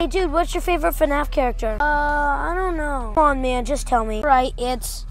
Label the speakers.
Speaker 1: Hey, dude, what's your favorite FNAF character? Uh, I don't know. Come on, man, just tell me. Right, it's